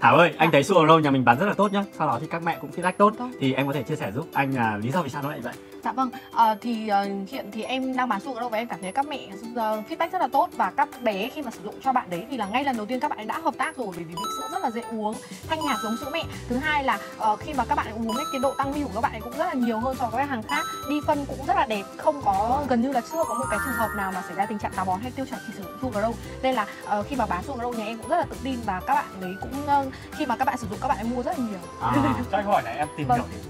Thảo ơi, anh thấy Sugar Roll nhà mình bán rất là tốt nhá. Sau đó thì các mẹ cũng feedback tốt. Tốt. Thì em có thể chia sẻ giúp anh là lý do vì sao nó lại vậy? Dạ vâng, Ờ, thì ờ, hiện thì em đang bán sugar roll và em cảm thấy các mẹ ờ, feedback rất là tốt và các bé khi mà sử dụng cho bạn đấy thì là ngay lần đầu tiên các bạn ấy đã hợp tác rồi bởi vì vị sữa rất là dễ uống, thanh nhạt giống sữa mẹ. Thứ hai là ờ, khi mà các bạn ấy uống ấy, cái độ tăng milk của các bạn ấy cũng rất là nhiều hơn so với các hàng khác. Đi phân cũng rất là đẹp, không có gần như là chưa có một cái trường hợp nào mà xảy ra tình trạng táo bón hay tiêu chảy khi sử dụng sugar roll. Nên là ờ, khi mà bán sugar roll nhà em cũng rất là tự tin và các bạn ấy cũng ờ, khi mà các bạn sử dụng các bạn ấy mua rất là nhiều. À, cho anh hỏi là em tìm Vâng. hiểu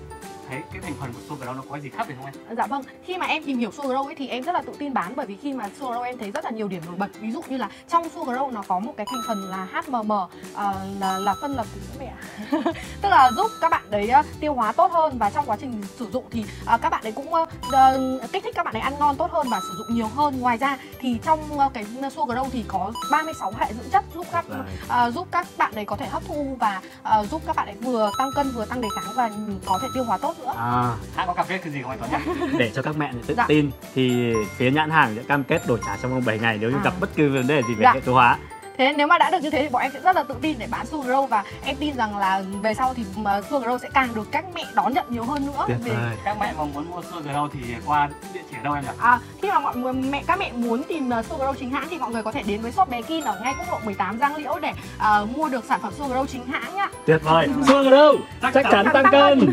thấy cái thành phần của sugar đó nó có gì khác biệt không em? Dạ vâng, khi mà em tìm hiểu Sugar Roll ấy thì em rất là tự tin bán bởi vì khi mà Sugar Roll em thấy rất là nhiều điểm nổi bật. Ví dụ như là trong Sugar Roll nó có một cái thành phần là HMM ờ, là, là phân lập từ mẹ. Tức là giúp các bạn đấy ờ, tiêu hóa tốt hơn và trong quá trình sử dụng thì ờ, các bạn đấy cũng ờ, kích thích các bạn ấy ăn ngon tốt hơn và sử dụng nhiều hơn. Ngoài ra thì trong ờ, cái Sugar Roll thì có 36 hệ dưỡng chất giúp các ờ, giúp các bạn ấy có thể hấp thu và ờ, giúp các bạn ấy vừa tăng cân vừa tăng đề kháng và có thể tiêu hóa tốt nữa à, Hãng có cam kết cái gì không anh Tuấn nhé? để cho các mẹ tự Dạ. tin thì phía nhãn hàng sẽ cam kết đổi trả trong vòng 7 ngày nếu như À. gặp bất cứ vấn đề gì về Dạ. hệ tiêu hóa. Thế nếu mà đã được như thế thì bọn em sẽ rất là tự tin để bán Sugar Roll và em tin rằng là về sau thì Sugar Roll sẽ càng được các mẹ đón nhận nhiều hơn nữa. Tuyệt Vì- vời. Các mẹ mà muốn mua sugar đâu thì qua địa chỉ đâu em nhỉ? À, khi mà mọi người mẹ các mẹ muốn tìm uh, Sugar Roll chính hãng thì mọi người có thể đến với shop bé Kin ở ngay quốc lộ 18 Giang Liễu để uh, mua được sản phẩm Sugar Roll chính hãng nhá. Tuyệt vời. Sugar Roll chắc chắn tăng cân.